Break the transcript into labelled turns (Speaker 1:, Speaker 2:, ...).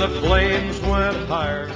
Speaker 1: and the flames went higher.